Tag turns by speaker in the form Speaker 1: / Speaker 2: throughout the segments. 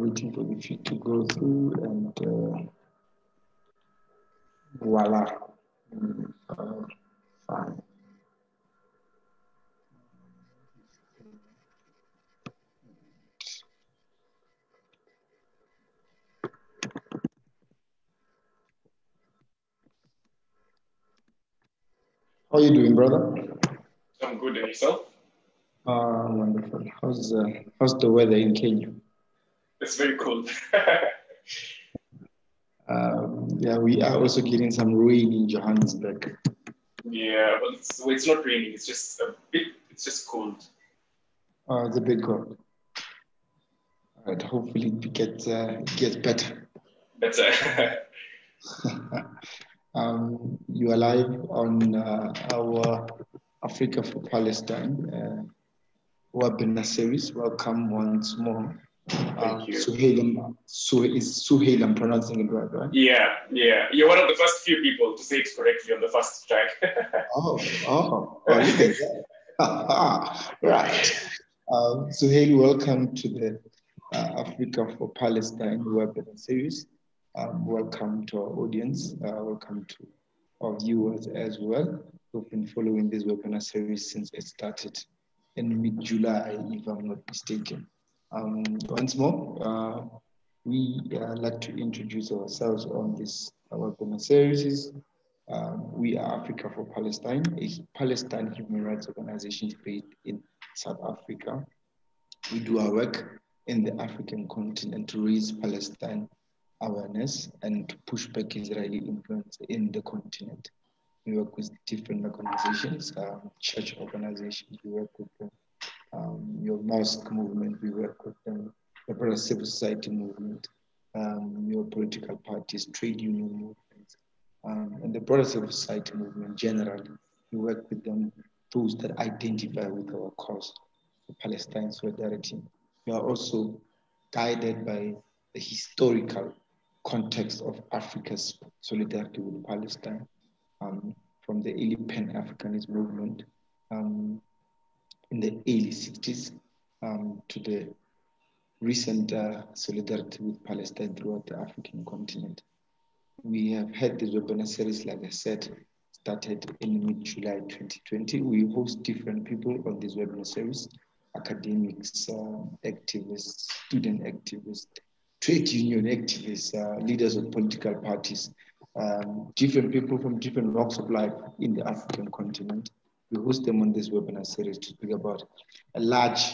Speaker 1: waiting for the feed to go through and uh, voila. Mm, uh, fine. How are you doing, brother?
Speaker 2: I'm good, and yourself?
Speaker 1: Uh, wonderful. How's uh, how's the weather in Kenya?
Speaker 2: It's very cold.
Speaker 1: um, yeah, we are also getting some rain in Johannesburg.
Speaker 2: Yeah, well, it's, well, it's not raining. It's just a bit. It's just cold.
Speaker 1: Oh, it's a bit cold. All right. Hopefully, it gets uh, gets better.
Speaker 2: Better.
Speaker 1: um, you are live on uh, our Africa for Palestine uh, webinar series. Welcome once more.
Speaker 2: You.
Speaker 1: Suhail, is Suhail, I'm pronouncing it right, right?
Speaker 2: Yeah, yeah. You're one of the first few people to say it correctly on the first track.
Speaker 1: Oh, oh, oh look at that. right. Um, Suhail, welcome to the uh, Africa for Palestine webinar series. Um, welcome to our audience. Uh, welcome to our viewers as well who've been following this webinar series since it started in mid-July, if I'm not mistaken. Um, once more, uh, we uh, like to introduce ourselves on this webinar series. Um, we are Africa for Palestine, a Palestine human rights organization based in South Africa. We do our work in the African continent to raise Palestine awareness and to push back Israeli influence in the continent. We work with different organizations, um, church organizations, we work with um, your mosque movement, we work with them, the broader civil society movement, um, your political parties, trade union movements, um, and the broader civil society movement generally. We work with them, those that identify with our cause, for Palestine solidarity. We are also guided by the historical context of Africa's solidarity with Palestine um, from the early Pan-Africanist movement um, in the early 60s um, to the recent uh, solidarity with Palestine throughout the African continent. We have had this webinar series, like I said, started in mid-July 2020. We host different people on this webinar series, academics, uh, activists, student activists, trade union activists, uh, leaders of political parties, um, different people from different walks of life in the African continent. We host them on this webinar series to speak about a large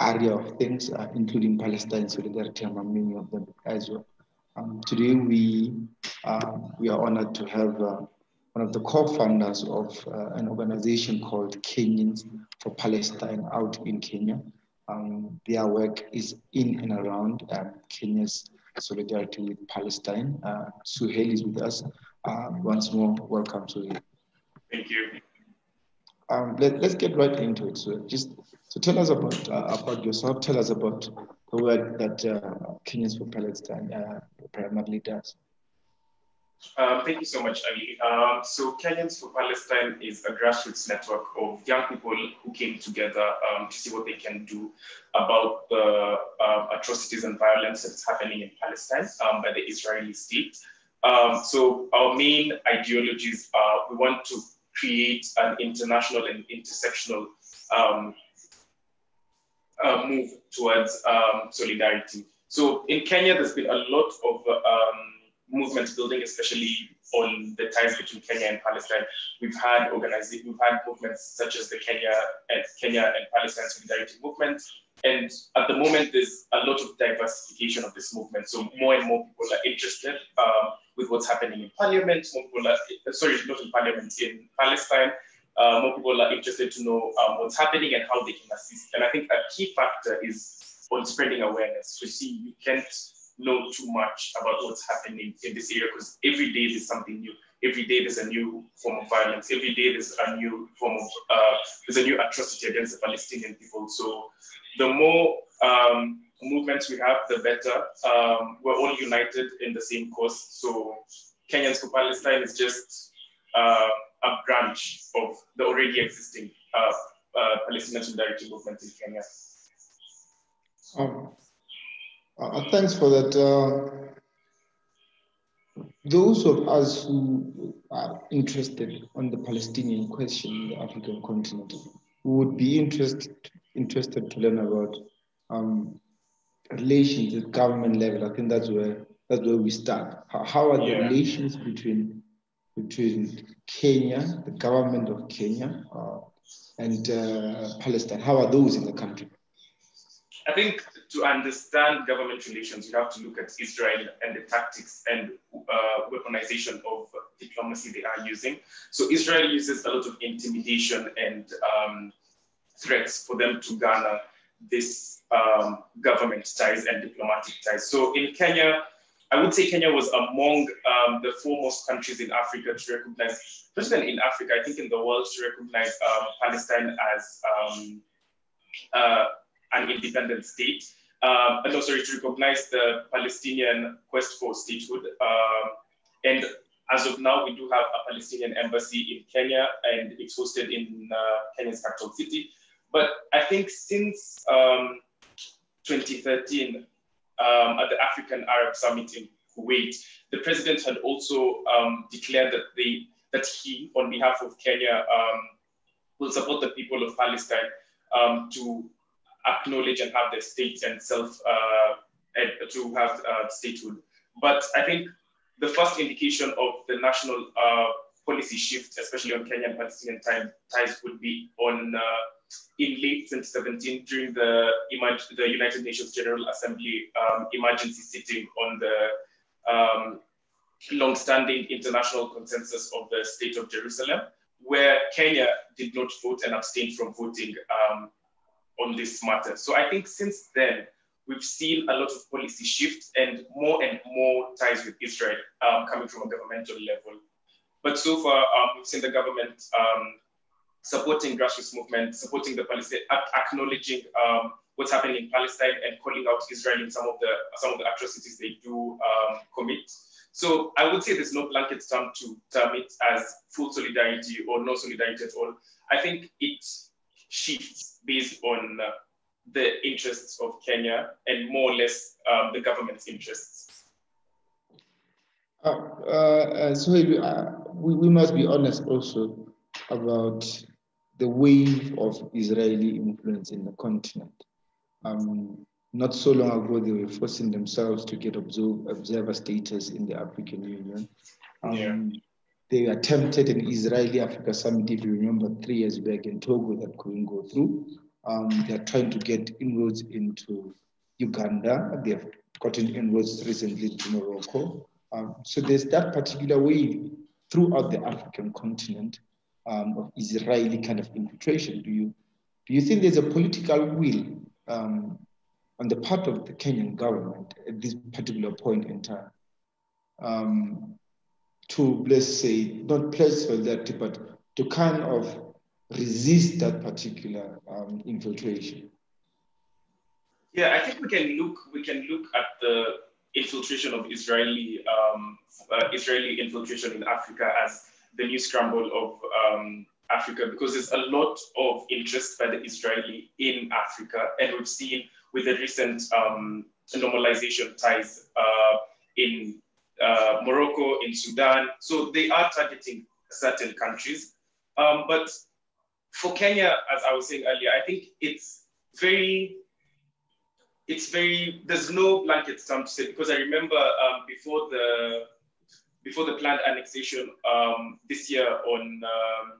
Speaker 1: area of things, uh, including Palestine solidarity among many of them as well. Um, today, we, uh, we are honored to have uh, one of the co-founders of uh, an organization called Kenyans for Palestine out in Kenya. Um, their work is in and around um, Kenya's solidarity with Palestine. Uh, Suhail is with us. Uh, once more, welcome Suhail.
Speaker 2: Thank you.
Speaker 1: Um, let, us get right into it. So just so tell us about uh, about yourself. Tell us about the work that uh, Kenyans for Palestine uh, primarily does.
Speaker 2: Um, thank you so much, Ali. Um, so Kenyans for Palestine is a grassroots network of young people who came together um, to see what they can do about the uh, atrocities and violence that's happening in Palestine um, by the Israeli state. Um, so our main ideologies are we want to create an international and intersectional um, uh, move towards solidarity. So in Kenya, there's been a lot of movement building, especially on the ties between Kenya and Palestine. We've had organizing, we've had movements such as the Kenya and Kenya and Palestine Solidarity Movement. And at the moment, there's a lot of diversification of this movement. So more and more people are interested um, with what's happening in Parliament. More people are, sorry, not in Parliament, in Palestine. Uh, more people are interested to know um, what's happening and how they can assist. And I think a key factor is on spreading awareness. To see, you can't know too much about what's happening in this area because every day there's something new. Every day there's a new form of violence. Every day there's a new form of uh, there's a new atrocity against the Palestinian people. So the more um, movements we have, the better. Um, we're all united in the same cause. So Kenyans for Palestine is just uh, a branch of the already existing uh, uh Palestinian solidarity movement in Kenya.
Speaker 1: Um, Uh, thanks for that. Those of us who are interested on the Palestinian question in the African continent would be interested interested to learn about um, relations at government level. I think that's where that's where we start. How, how are yeah. the relations between between Kenya, the government of Kenya, uh, and uh, Palestine? How are those in the country?
Speaker 2: I think to understand government relations, you have to look at Israel and the tactics and uh, weaponization of diplomacy they are using. So Israel uses a lot of intimidation and um, threats for them to garner this um, government ties and diplomatic ties. So in Kenya, I would say Kenya was among um, the foremost countries in Africa to recognize, not in Africa, I think in the world, to recognize um, Palestine as um, uh, an independent state. Um, and also to recognize the Palestinian quest for statehood. Um, and as of now, we do have a Palestinian embassy in Kenya, and it's hosted in uh, Kenya's capital city. But I think since um, 2013, um, at the African Arab Summit in Kuwait, the president had also um, declared that they that he, on behalf of Kenya, um, will support the people of Palestine um, to acknowledge and have their state and self uh, to have uh, statehood. But I think the first indication of the national uh, policy shift, especially on Kenyan Palestinian ties, would be on uh, in late 2017 during the, the United Nations General Assembly um, emergency sitting on the um, long-standing international consensus of the State of Jerusalem, where Kenya did not vote and abstained from voting um, on this matter. So I think since then, we've seen a lot of policy shifts and more and more ties with Israel um, coming from a governmental level. But so far, um, we've seen the government um, supporting grassroots movement, supporting the Palestine, acknowledging um, what's happening in Palestine and calling out Israel in some of the some of the atrocities they do um, commit. So I would say there's no blanket term to term it as full solidarity or no solidarity at all. I think it shifts based on uh, the interests of Kenya and more or less um, the government's interests.
Speaker 1: Uh, uh, so uh, we, we must be honest also about the wave of Israeli influence in the continent. Um, not so long ago, they were forcing themselves to get observe, observer status in the African Union. Um, yeah. They attempted an Israeli Africa summit, if you remember, three years back in Togo that couldn't go through. Um, they're trying to get inroads into Uganda. They've gotten inroads recently into Morocco. Um, so there's that particular wave throughout the African continent um, of Israeli kind of infiltration? Do you do you think there's a political will um, on the part of the Kenyan government at this particular point in time um, to let's say not place solidarity, but to kind of resist that particular um, infiltration?
Speaker 2: Yeah, I think we can look we can look at the infiltration of Israeli um, uh, Israeli infiltration in Africa as the new scramble of um, Africa because there's a lot of interest by the Israeli in Africa, and we've seen with the recent um, normalization ties uh, in uh, Morocco, in Sudan. So they are targeting certain countries. Um, but for Kenya, as I was saying earlier, I think it's very, it's very, there's no blanket term to say because I remember um, before the before the planned annexation um, this year on, um,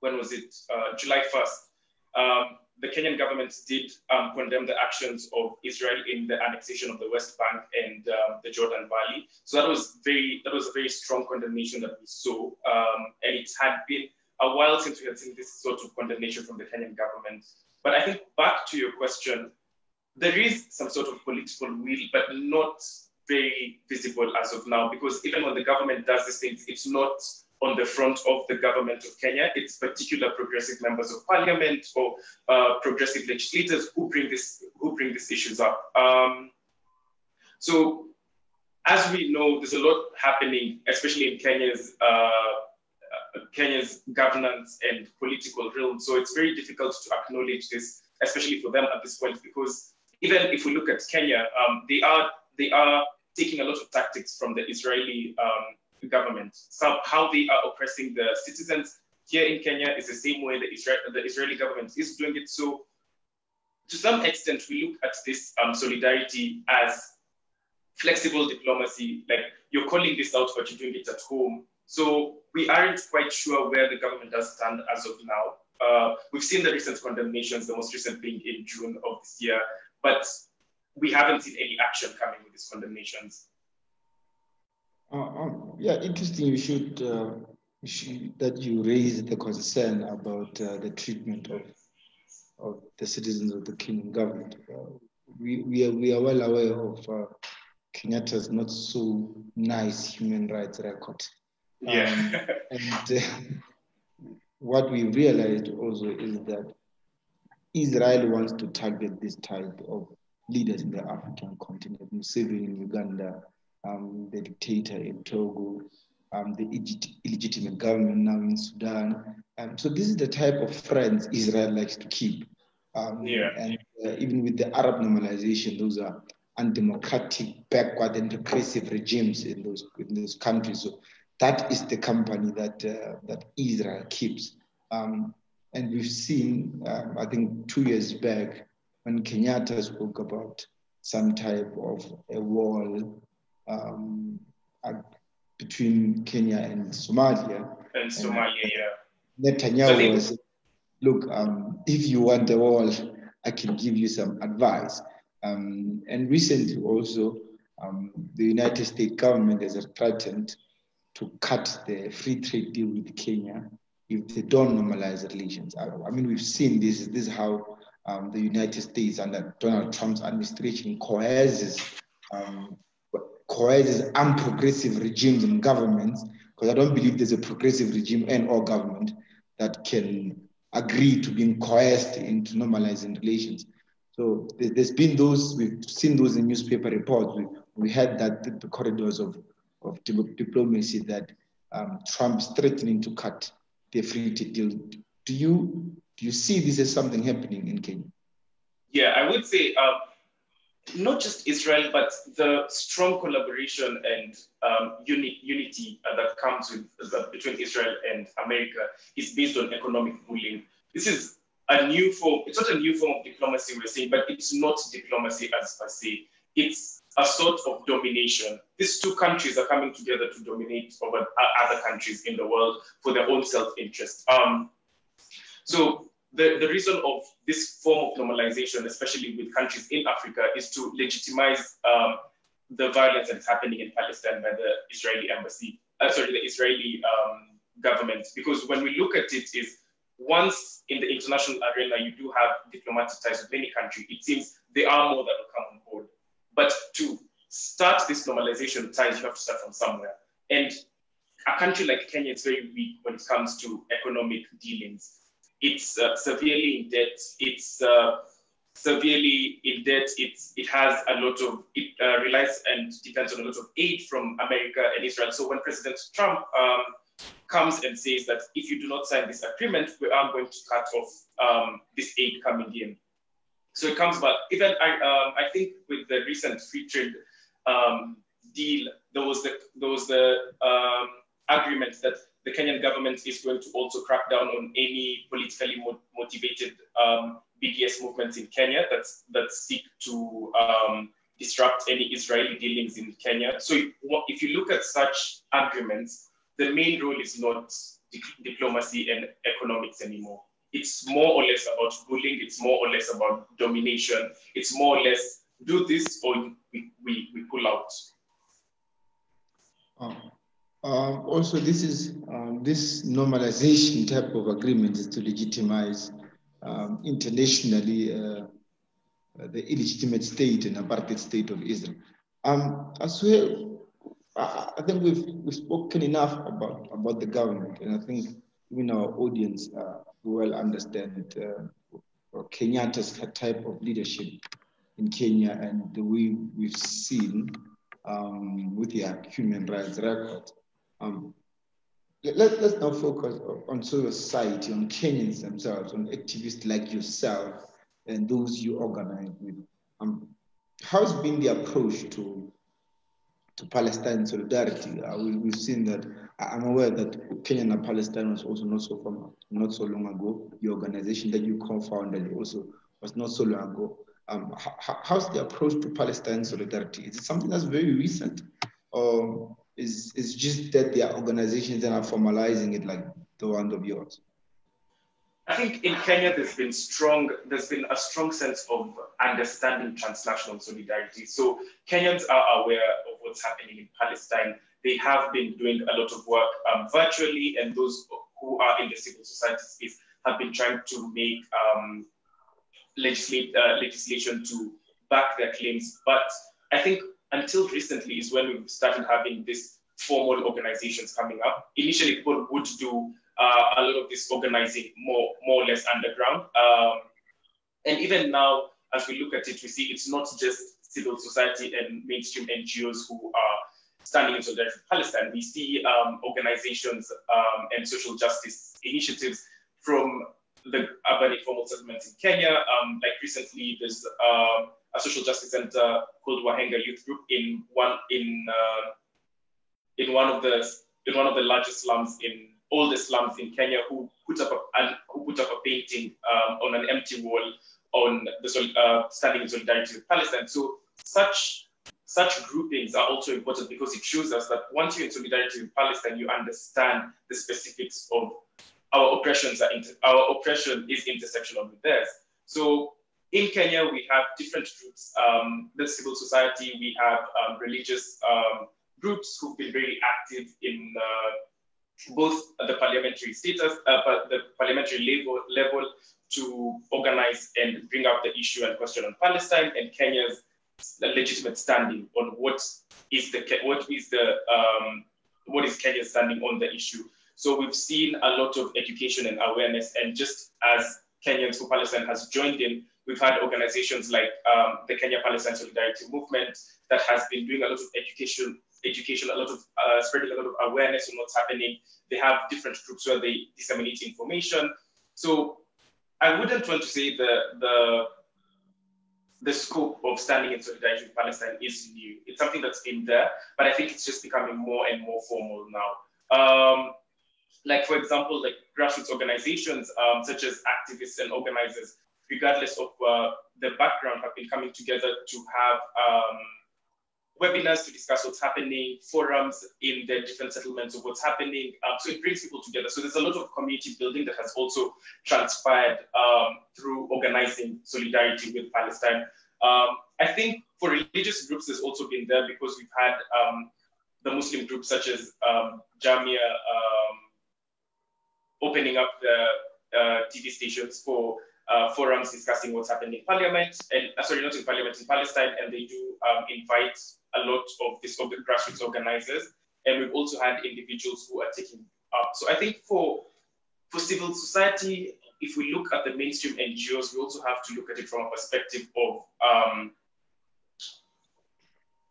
Speaker 2: when was it, uh, July 1st, um, the Kenyan government did um, condemn the actions of Israel in the annexation of the West Bank and um, the Jordan Valley. So that was very that was a very strong condemnation that we saw, um, and it had been a while since we had seen this sort of condemnation from the Kenyan government. But I think back to your question, there is some sort of political will, but not very visible as of now because even when the government does these things, it's not on the front of the government of Kenya. It's particular progressive members of parliament or uh, progressive legislators who bring this who bring these issues up. Um, so, as we know, there's a lot happening, especially in Kenya's uh, Kenya's governance and political realm. So it's very difficult to acknowledge this, especially for them at this point, because even if we look at Kenya, um, they are they are taking a lot of tactics from the Israeli um, government. How they are oppressing the citizens here in Kenya is the same way the, Israel, the Israeli government is doing it. So to some extent, we look at this um, solidarity as flexible diplomacy, like you're calling this out, but you're doing it at home. So we aren't quite sure where the government does stand as of now. Uh, we've seen the recent condemnations, the most recent being in June of this year, but we haven't seen any action coming with these condemnations.
Speaker 1: Uh, um, yeah, interesting. You should, uh, you should, that you raise the concern about uh, the treatment of of the citizens of the Kenyan government. Uh, we, we, are, we are well aware of uh, Kenyatta's not so nice human rights record.
Speaker 2: Yeah.
Speaker 1: Um, and uh, what we realized also is that Israel wants to target this type of leaders in the African continent, Museveni in Uganda, um, the dictator in Togo, um, the illegitimate government now in Sudan. Um, so this is the type of friends Israel likes to keep.
Speaker 2: Um, yeah.
Speaker 1: And uh, even with the Arab normalization, those are undemocratic, backward, and repressive regimes in those in those countries. So that is the company that uh, that Israel keeps. Um, and we've seen, um, I think, two years back when Kenyatta spoke about some type of a wall um, between Kenya and Somalia.
Speaker 2: And Somalia, and
Speaker 1: yeah. Netanyahu was, look, um, if you want the wall, I can give you some advice. Um, and recently also, um, the United States government has threatened to cut the free trade deal with Kenya if they don't normalize relations. I, I mean, we've seen this. This is how um, the United States under Donald Trump's administration coerces um, coerces unprogressive regimes and governments, because I don't believe there's a progressive regime and or government that can agree to being coerced into normalizing relations. So there's been those, we've seen those in newspaper reports. We, we had that the corridors of, of diplomacy that um, Trump's threatening to cut the free trade deal. Do you, do you see this as something happening in Kenya?
Speaker 2: Yeah, I would say um, not just Israel, but the strong collaboration and um, uni- unity uh, that comes with uh, between Israel and America is based on economic bullying. This is a new form. It's not a new form of diplomacy we're saying, but it's not diplomacy as per se. It's a sort of domination. These two countries are coming together to dominate over uh, other countries in the world for their own self-interest. Um, so the, the reason of this form of normalization, especially with countries in Africa, is to legitimize um, the violence that's happening in Palestine by the Israeli embassy, uh, sorry, the Israeli um, government. Because when we look at it, is once in the international arena you do have diplomatic ties with any country, it seems there are more that will come on board. But to start this normalization ties, you have to start from somewhere. And a country like Kenya is very weak when it comes to economic dealings it's uh, severely in debt. It's uh, severely in debt. It's, it has a lot of, it uh, relies and depends on a lot of aid from America and Israel. So when President Trump um, comes and says that if you do not sign this agreement, we are going to cut off um, this aid coming in. So it comes back. Even I, um, I think with the recent free trade um, deal, there was the there was the um, agreement that the Kenyan government is going to also crack down on any politically motivated um, BDS movements in Kenya that, that seek to um, disrupt any Israeli dealings in Kenya. So if, if, you look at such agreements, the main role is not di diplomacy and economics anymore. It's more or less about bullying. It's more or less about domination. It's more or less do this or we, we, we pull out.
Speaker 1: Oh. Uh, also, this is um, this normalization type of agreement is to legitimize um, internationally uh, the illegitimate state and apartheid state of Israel. Um, as well, I think we've, we've spoken enough about, about the government, and I think even our audience uh, well understand uh, Kenyatta's type of leadership in Kenya and the way we've seen um, with their human rights record. Um, let, us now focus on society, on Kenyans themselves, on activists like yourself and those you organize with. um, how's been the approach to to Palestine solidarity? Uh, we, have seen that. I'm aware that Kenya and Palestine was also not so from not so long ago. The organization that you co-founded also was not so long ago. Um, how, how's the approach to Palestine solidarity? Is it something that's very recent, or is is just that there are organizations that are formalizing it like the one of yours?
Speaker 2: I think in Kenya there's been strong, there's been a strong sense of understanding transnational solidarity. So Kenyans are aware of what's happening in Palestine. They have been doing a lot of work um, virtually, and those who are in the civil society space have been trying to make um, legislate, uh, legislation to back their claims. But I think until recently is when we started having these formal organizations coming up. Initially, people would do uh, a lot of this organizing more, more or less underground. Um, and even now, as we look at it, we see it's not just civil society and mainstream NGOs who are standing in solidarity with Palestine. We see um, organizations um, and social justice initiatives from the urban informal settlements in Kenya. Um, like recently, there's uh, a social justice center called Wahenga Youth Group in one in uh, in one of the in one of the largest slums in all the slums in Kenya who put up a, who put up a painting um, on an empty wall on the uh, standing in solidarity with Palestine. So such such groupings are also important because it shows us that once you're in solidarity with Palestine, you understand the specifics of our oppressions. Are inter- our oppression is intersectional with theirs. So in Kenya, we have different groups. Um, the civil society, we have um, religious um, groups who've been very active in uh, both the parliamentary status, uh, the parliamentary level, level to organize and bring up the issue and question on Palestine and Kenya's legitimate standing on what is the what is the um, what is Kenya's standing on the issue. So we've seen a lot of education and awareness, and just as Kenyans for Palestine has joined in, we've had organizations like um, the Kenya Palestine Solidarity Movement that has been doing a lot of education education, a lot of uh, spreading a lot of awareness on what's happening. They have different groups where they disseminate information. So I wouldn't want to say the the the scope of standing in solidarity with Palestine is new. It's something that's been there, but I think it's just becoming more and more formal now. Um, like for example, like grassroots organizations um, such as activists and organizers, regardless of uh, the background, have been coming together to have um, webinars to discuss what's happening, forums in the different settlements of what's happening. Um, so it brings people together. So there's a lot of community building that has also transpired um, through organizing solidarity with Palestine. Um, I think for religious groups, there's also been there because we've had um, the Muslim groups such as um, Jamia um, opening up the uh, TV stations for uh, forums discussing what's happening in parliament, and uh, sorry, not in parliament, in Palestine, and they do um, invite a lot of these grassroots organizers, and we've also had individuals who are taking up. So I think for for civil society, if we look at the mainstream NGOs, we also have to look at it from a perspective of um,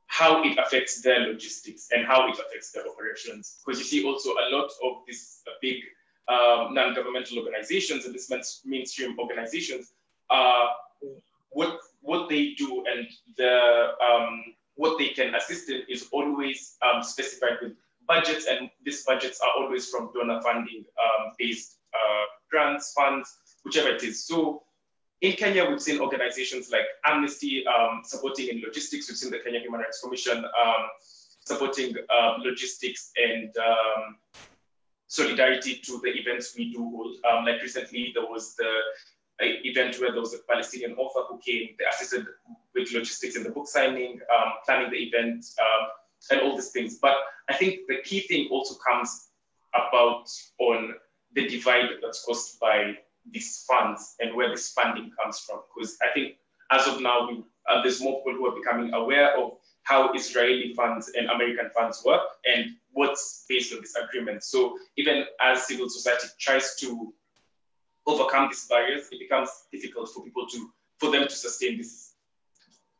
Speaker 2: how it affects their logistics and how it affects their operations. Because you see also a lot of these big um, non-governmental organizations and these mainstream organizations, uh, what what they do and the um, what they can assist in is always um, specified with budgets, and these budgets are always from donor funding um, based uh, grants, funds, whichever it is. So in Kenya, we've seen organizations like Amnesty um, supporting in logistics. We've seen the Kenya Human Rights Commission um, supporting uh, logistics and um, solidarity to the events we do hold. Um, like recently, there was the event where there was a Palestinian author who came, they assisted with logistics and the book signing, um, planning the event, um, and all these things. But I think the key thing also comes about on the divide that's caused by these funds and where this funding comes from. Because I think as of now, we, uh, there's more people who are becoming aware of how Israeli funds and American funds work and what's based on this agreement. So even as civil society tries to overcome these barriers, it becomes difficult for people to, for them to sustain this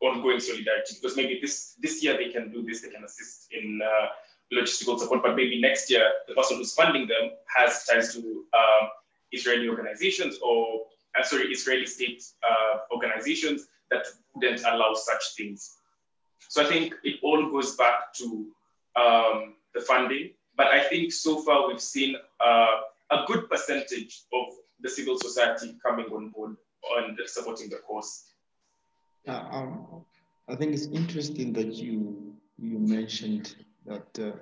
Speaker 2: ongoing solidarity because maybe this this year they can do this, they can assist in uh, logistical support, but maybe next year the person who's funding them has ties to um, Israeli organizations or uh, sorry Israeli state uh, organizations that wouldn't allow such things. So I think it all goes back to um, the funding. But I think so far we've seen uh, a good percentage of the civil society coming on board and supporting the cause.
Speaker 1: Uh, um, I think it's interesting that you you mentioned that uh,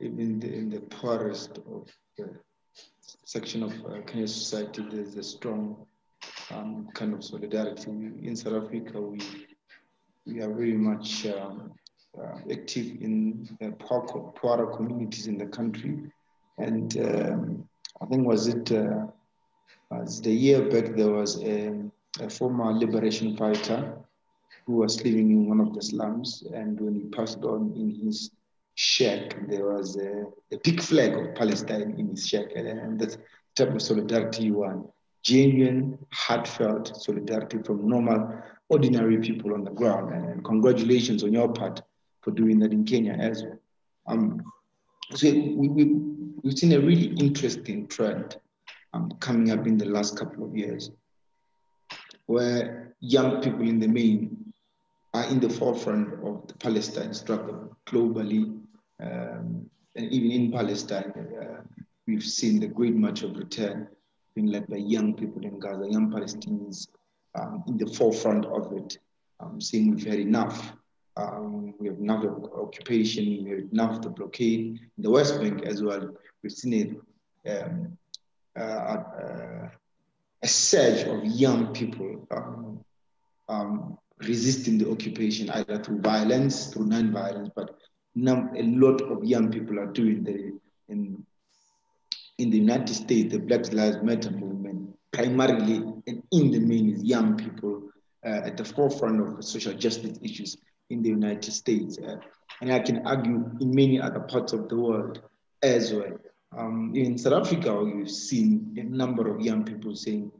Speaker 1: even the, in the poorest of the section of uh, Kenya society, there's a strong um, kind of solidarity. In South Africa, we we are very much um, active in the poor, poorer communities in the country, and um, I think was it uh, was the year back there was a, a former liberation fighter who was living in one of the slums. And when he passed on in his shack, there was a, a big flag of Palestine in his shack. And that type of solidarity you want genuine, heartfelt solidarity from normal, ordinary people on the ground. And, congratulations on your part for doing that in Kenya as well. Um, so we, we, we've seen a really interesting trend um, coming up in the last couple of years where young people in the main are in the forefront of the Palestine struggle globally. Um, and even in Palestine, uh, we've seen the Great March of Return being led by young people in Gaza, young Palestinians um, in the forefront of it, um, saying we've had enough. Um, we have now the occupation, we have now the blockade. In the West Bank as well, we've seen a, um, uh, uh, a surge of young people um, um, resisting the occupation either through violence, through non-violence, but now a lot of young people are doing the in in the United States, the Black Lives Matter movement, primarily and in the main is young people uh, at the forefront of social justice issues in the United States. Uh, and I can argue in many other parts of the world as well. Um, in South Africa, we've seen a number of young people saying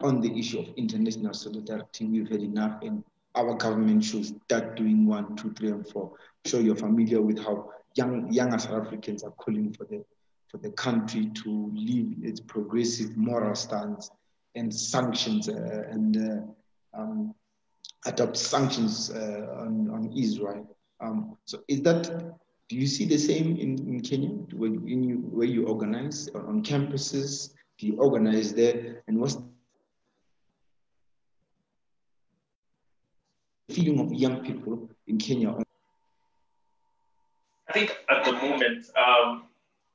Speaker 1: on the issue of international solidarity, we've had enough and our government should start doing one, two, three, and four. I'm sure you're familiar with how young younger South Africans are calling for the for the country to leave its progressive moral stance and sanctions uh, and uh, um, adopt sanctions uh, on, on Israel. Um, so is that do you see the same in, in Kenya where you, where you organize on campuses? Do you organize there? And what's the feeling of young people in Kenya?
Speaker 2: I think at the moment, um,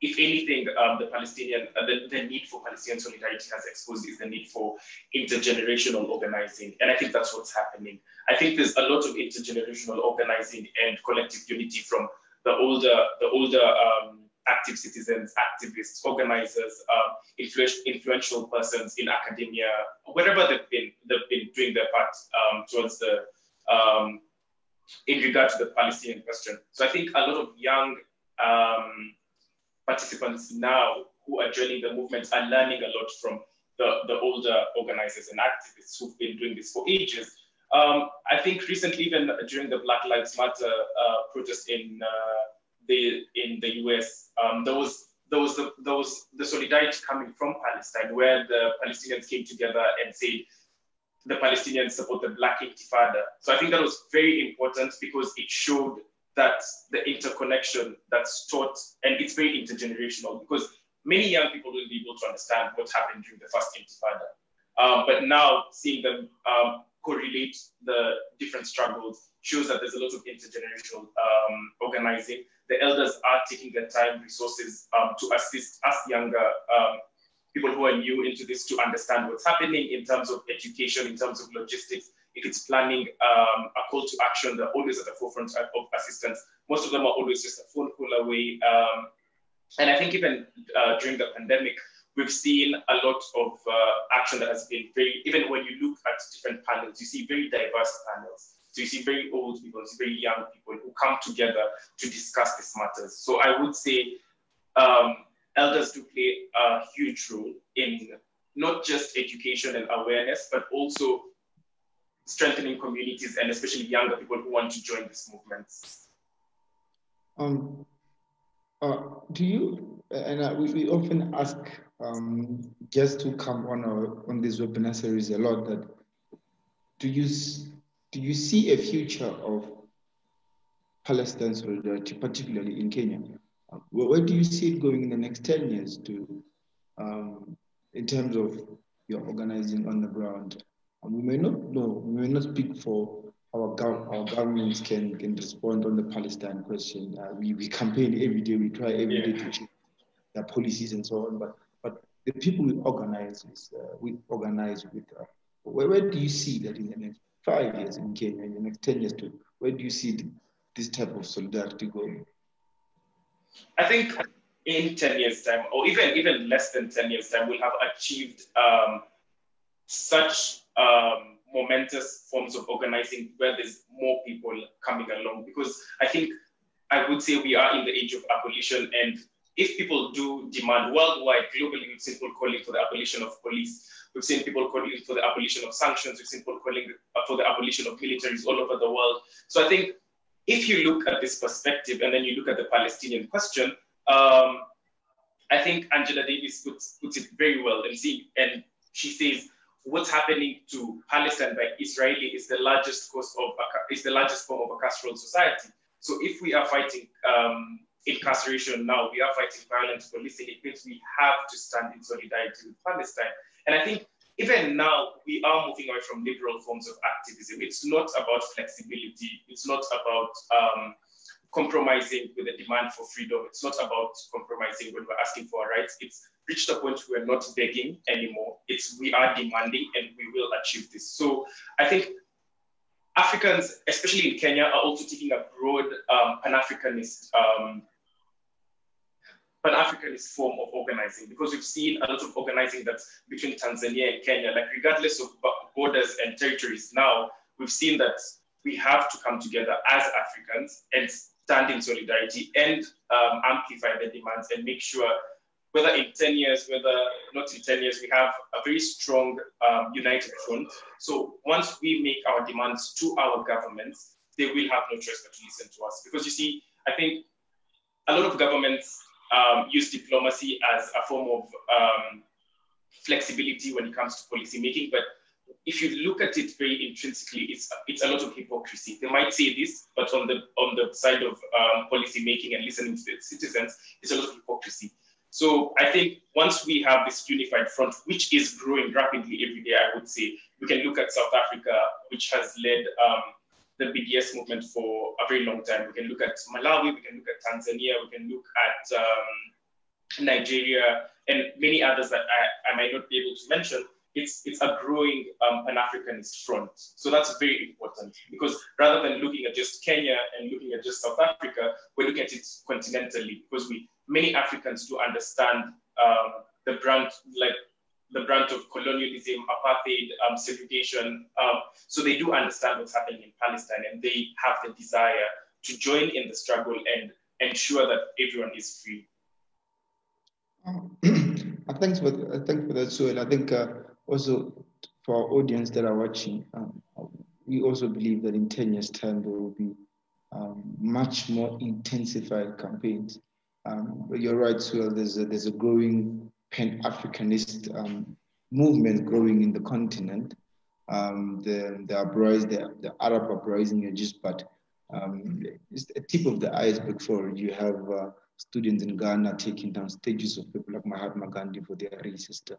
Speaker 2: if anything, um, the Palestinian, uh, the, the, need for Palestinian solidarity has exposed is the need for intergenerational organizing. And I think that's what's happening. I think there's a lot of intergenerational organizing and collective unity from the older, the older um, active citizens, activists, organizers, um, influ- influential persons in academia, wherever they've been, they've been doing their part um, towards the um, in regard to the Palestinian question. So I think a lot of young um, participants now who are joining the movement are learning a lot from the, the older organizers and activists who've been doing this for ages. Um, I think recently, even during the Black Lives Matter uh, protest in uh, the in the US, um, there was there was the, there was the solidarity coming from Palestine, where the Palestinians came together and said, the Palestinians support the Black Intifada. So I think that was very important because it showed that the interconnection that's taught, and it's very intergenerational because many young people will be able to understand what happened during the first Intifada. Um, but now seeing them um, correlate the different struggles shows that there's a lot of intergenerational um, organizing. The elders are taking their time, resources um, to assist us younger um, people who are new into this to understand what's happening in terms of education, in terms of logistics. It's planning um, a call to action, they're always at the forefront of assistance. Most of them are always just a phone call away. Um, and I think even uh, during the pandemic, we've seen a lot of uh, action that has been very, even when you look at different panels, you see very diverse panels. So you see very old people, you see very young people who come together to discuss these matters. So I would say um, elders do play a huge role in not just education and awareness, but also strengthening communities and especially younger people who want to join these movements.
Speaker 1: Um, uh, do you, and uh, we, we often ask um, just to come on our, on this webinar series a lot that do you do you see a future of Palestine solidarity, particularly in Kenya? Uh, where do you see it going in the next 10 years to, um, in terms of your organizing on the ground? And we may not know, we may not speak for our, gov our governments can, can respond on the Palestine question. Uh, we, we campaign every day, we try every yeah. day to change their policies and so on, but, but the people we organize, is, uh, we organize with, uh, where, where do you see that in the next five years in Kenya, in the next 10 years too, where do you see the, this type of solidarity going?
Speaker 2: I think in 10 years time, or even, even less than 10 years time, we'll have achieved um, such um, momentous forms of organizing where there's more people coming along. Because I think I would say we are in the age of abolition. And if people do demand worldwide, globally, we've seen people calling for the abolition of police. We've seen people calling for the abolition of sanctions. We've seen people calling for the abolition of militaries all over the world. So I think if you look at this perspective and then you look at the Palestinian question, um, I think Angela Davis puts, puts it very well and see, and she says what's happening to Palestine by Israeli is the largest cause of is the largest form of a carceral society. So if we are fighting um, incarceration now, we are fighting violent policing. It means we have to stand in solidarity with Palestine. And I think even now we are moving away from liberal forms of activism. It's not about flexibility. It's not about um, compromising with the demand for freedom. It's not about compromising when we're asking for our rights. It's reached a point we're not begging anymore. It's we are demanding and we will achieve this. So I think Africans, especially in Kenya, are also taking a broad um, Pan-Africanist um, Pan-Africanist form of organizing because we've seen a lot of organizing that's between Tanzania and Kenya, like regardless of borders and territories now, we've seen that we have to come together as Africans and stand in solidarity and um, amplify the demands and make sure whether in 10 years, whether not in 10 years, we have a very strong um, united front. So once we make our demands to our governments, they will have no choice but to listen to us. Because you see, I think a lot of governments um, use diplomacy as a form of um, flexibility when it comes to policy making. But if you look at it very intrinsically, it's it's a lot of hypocrisy. They might say this, but on the on the side of um, policy making and listening to the citizens, it's a lot of hypocrisy. So I think once we have this unified front, which is growing rapidly every day, I would say we can look at South Africa, which has led um, the BDS movement for a very long time. We can look at Malawi, we can look at Tanzania, we can look at um, Nigeria, and many others that I, I might not be able to mention. It's, it's a growing um, Pan-Africanist front. So that's very important because rather than looking at just Kenya and looking at just South Africa, we look at it continentally because we many Africans do understand um, the brand like the brunt of colonialism, apartheid, um, segregation. Um, so they do understand what's happening in Palestine and they have the desire to join in the struggle and ensure that everyone is free.
Speaker 1: thanks for thanks for that, Suhail. I think uh, also for our audience that are watching, um, we also believe that in 10 years' time there will be um, much more intensified campaigns. Um, but you're right, Suhail, there's a, there's a growing Pan-Africanist um, movement growing in the continent. Um, the, the, uprising, the, the Arab uprising just but um, it's a tip of the iceberg for. You have uh, students in Ghana taking down statues of people like Mahatma Gandhi for their racist,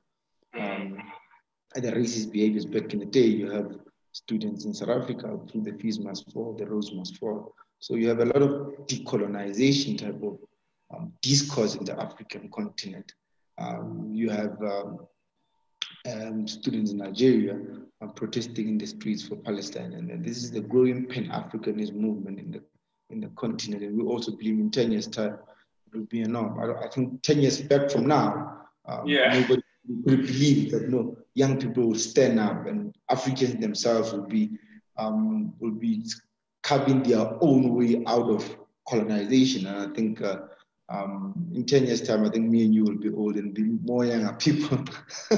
Speaker 1: um, the racist behaviors back in the day. You have students in South Africa through the fees must fall, the Rhodes must fall. So you have a lot of decolonization type of um, discourse in the African continent. Um, you have um, um, students in Nigeria uh, protesting in the streets for Palestine. And this is the growing Pan-Africanist movement in the, in the continent. And we also believe in 10 years time, it will be enough. I, I think 10 years back from now, um, yeah. nobody will believe that no, young people will stand up and Africans themselves will be, um, will be carving their own way out of colonization. And I think uh, um, in 10 years time, I think me and you will be old and be more younger people.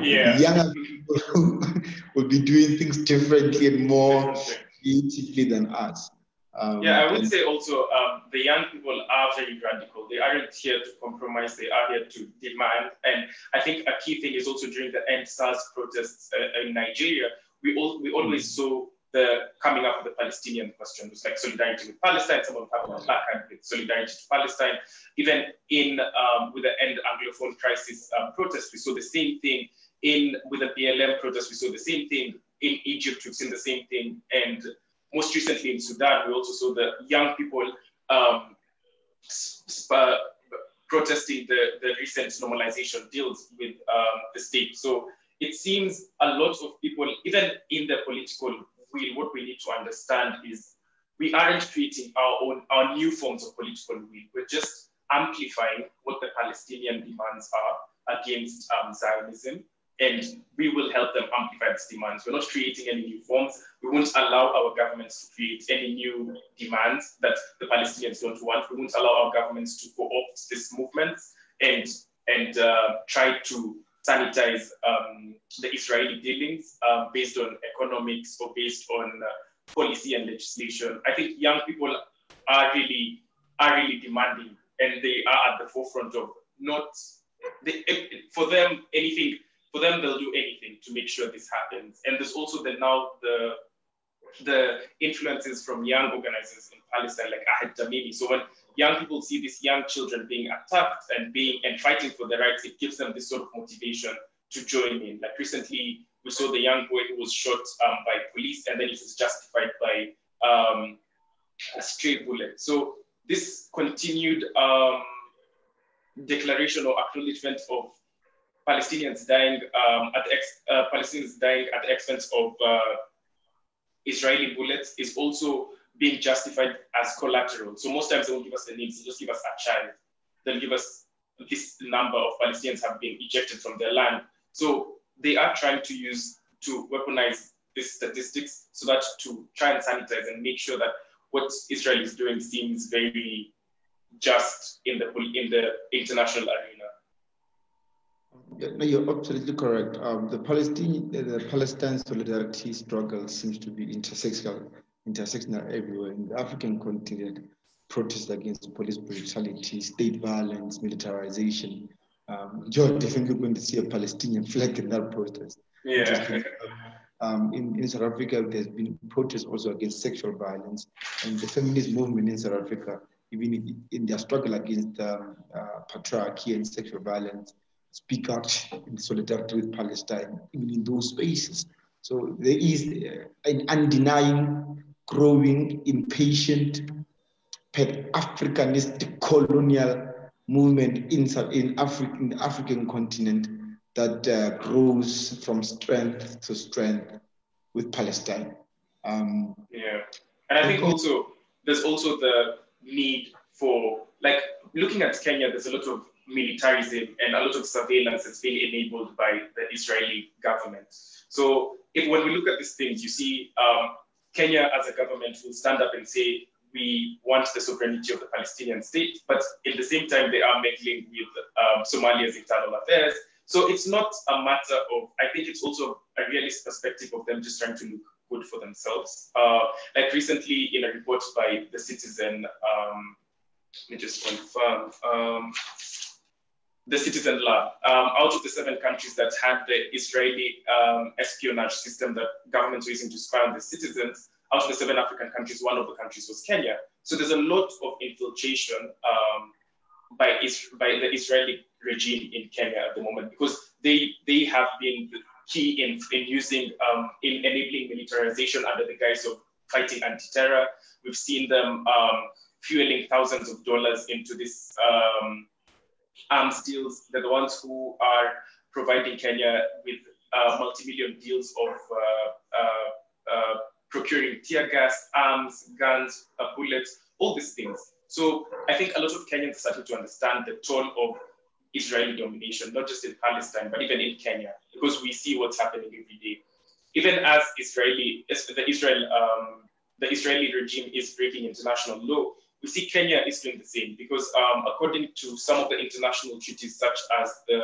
Speaker 2: yeah.
Speaker 1: Younger people will be doing things differently and more creatively than us.
Speaker 2: Um, yeah, I would say also um, the young people are very radical. They aren't here to compromise. They are here to demand. And I think a key thing is also during the End SARS protests uh, in Nigeria, we all, we always mm. saw the coming up of the Palestinian question. It was like solidarity with Palestine. Someone have a placard with solidarity to Palestine. Even in um, with the end Anglophone crisis um, protest, we saw the same thing. In with the BLM protest, we saw the same thing. In Egypt, we've seen the same thing. And most recently in Sudan, we also saw the young people um, protesting the, the recent normalization deals with um, the state. So it seems a lot of people, even in the political will, what we need to understand is we aren't creating our own, our new forms of political will. We're just amplifying what the Palestinian demands are against um, Zionism and we will help them amplify these demands. We're not creating any new forms. We won't allow our governments to create any new demands that the Palestinians don't want. We won't allow our governments to co-opt these movements and and uh, try to sanitize um, the Israeli dealings um, based on economics or based on uh, policy and legislation. I think young people are really are really demanding, and they are at the forefront of not. They, for them, anything for them, they'll do anything to make sure this happens. And there's also the now the the influences from young organizers in Palestine, like Ahed Tamimi. So when young people see these young children being attacked and being and fighting for their rights, it gives them this sort of motivation to join in. Like recently, we saw the young boy who was shot um, by police, and then it was justified by um, a stray bullet. So this continued um, declaration or acknowledgement of Palestinians dying um, at the uh, Palestinians dying at the expense of uh, Israeli bullets is also being justified as collateral. So most times they won't give us the names, they'll just give us a child. They'll give us this number of Palestinians have been ejected from their land. So they are trying to use to weaponize these statistics so that to try and sanitize and make sure that what Israel is doing seems very just in the in the international arena.
Speaker 1: No, you're absolutely correct. Um, the Palestinian, the Palestine solidarity struggle seems to be intersectional, intersectional everywhere in the African continent. Protests against police brutality, state violence, militarization. Um, you're definitely going to see a Palestinian flag in that protest.
Speaker 2: Yeah.
Speaker 1: Um, in, in South Africa, there's been protests also against sexual violence, and the feminist movement in South Africa, even in their struggle against um, uh, patriarchy and sexual violence, speak out in solidarity with Palestine, even in those spaces. So there is an undenying, growing, impatient, pan-Africanist colonial movement in, in, Africa, in the African continent that uh, grows from strength to strength with Palestine. Um,
Speaker 2: yeah, and I think also there's also the need for like looking at Kenya. There's a lot of militarism and a lot of surveillance that's being enabled by the Israeli government. So if when we look at these things, you see um, Kenya as a government will stand up and say, we want the sovereignty of the Palestinian state, but in the same time, they are meddling with um, Somalia's internal affairs. So it's not a matter of, I think it's also a realist perspective of them just trying to look good for themselves. Uh, like recently in a report by The Citizen, um, let me just confirm, um, the Citizen Lab. Um, out of the seven countries that had the Israeli um, espionage system that governments were using to spy on the citizens, out of the seven African countries, one of the countries was Kenya. So there's a lot of infiltration um, by, by the Israeli regime in Kenya at the moment because they, they have been key in, in using, um, in enabling militarization under the guise of fighting anti-terror. We've seen them um, fueling thousands of dollars into this um, arms deals. They're the ones who are providing Kenya with uh, multi-million deals of uh, uh, uh procuring tear gas, arms, guns, uh, bullets, all these things. So I think a lot of Kenyans are starting to understand the toll of Israeli domination, not just in Palestine, but even in Kenya, because we see what's happening every day. Even as Israeli, the Israel, um, the Israeli regime is breaking international law, we see Kenya is doing the same because um, according to some of the international treaties, such as the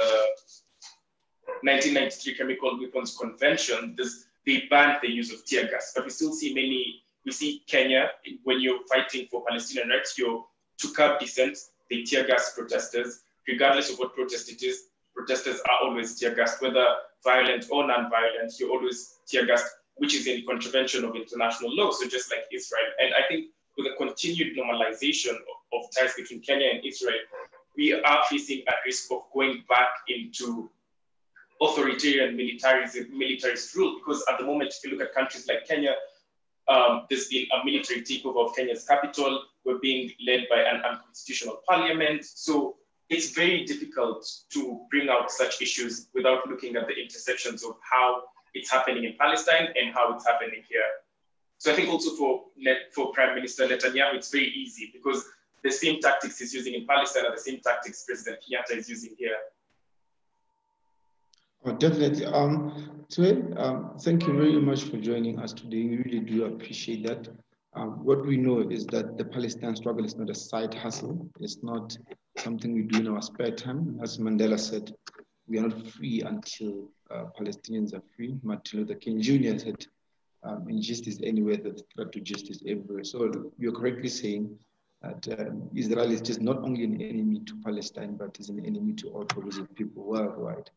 Speaker 2: 1993 Chemical Weapons Convention, this, they banned the use of tear gas. But we still see many, we see Kenya, when you're fighting for Palestinian rights, you're to curb dissent, they tear gas protesters, regardless of what protest it is. Protesters are always tear gassed, whether violent or non-violent, you're always tear gassed. which is in contravention of international law. So just like Israel, and I think with the continued normalization of, ties between Kenya and Israel, we are facing a risk of going back into authoritarian militarism, militarist rule. Because at the moment, if you look at countries like Kenya, um, there's been a military takeover of Kenya's capital. We're being led by an unconstitutional parliament. So it's very difficult to bring out such issues without looking at the intersections of how it's happening in Palestine and how it's happening here. So I think also for, for Prime Minister Netanyahu, it's very easy because the same tactics he's using in Palestine are the same tactics President Kenyatta is using here.
Speaker 1: Oh, definitely. Um, so, um, thank you very much for joining us today. We really do appreciate that. Um, what we know is that the Palestine struggle is not a side hustle. It's not something we do in our spare time. As Mandela said, we are not free until uh, Palestinians are free. Martin Luther King Jr. said, um, injustice anywhere, the threat to justice everywhere. So you're correctly saying that um, Israel is just not only an enemy to Palestine, but is an enemy to all progressive people worldwide.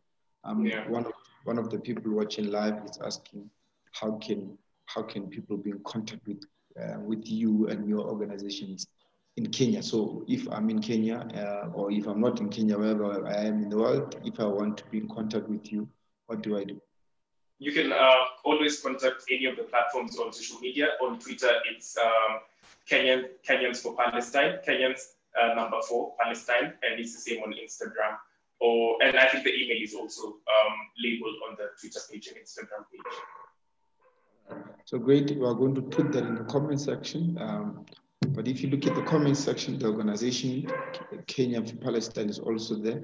Speaker 1: Um, yeah. One of one of the people watching live is asking, how can how can people be in contact with uh, with you and your organizations in Kenya? So if I'm in Kenya, uh, or if I'm not in Kenya, wherever I am in the world, if I want to be in contact with you, what do I do?
Speaker 2: You can uh, always contact any of the platforms on social media. On Twitter, it's um, Kenyan Kenyans for Palestine, Kenyans uh, number four Palestine, and it's the same on Instagram or and I think the email is also um, labeled on the Twitter page and Instagram page.
Speaker 1: So great. We are going to put that in the comment section. Um, but if you look at the comment section, the organization Kenya for Palestine is also there.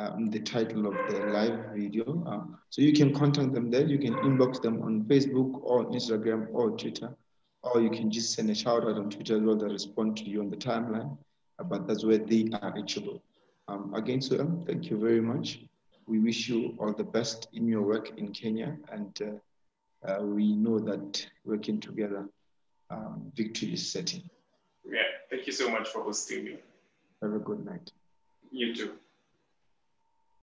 Speaker 1: Um, the title of the live video. Um, so you can contact them there. You can inbox them on Facebook or Instagram or Twitter, or you can just send a shout out on Twitter as well. They respond to you on the timeline, uh, but that's where they are reachable. Um, again, Suhail, thank you very much. We wish you all the best in your work in Kenya, and uh, uh, we know that working together, um, victory is setting.
Speaker 2: Yeah, thank you so much for hosting me.
Speaker 1: Have a good night.
Speaker 2: You too.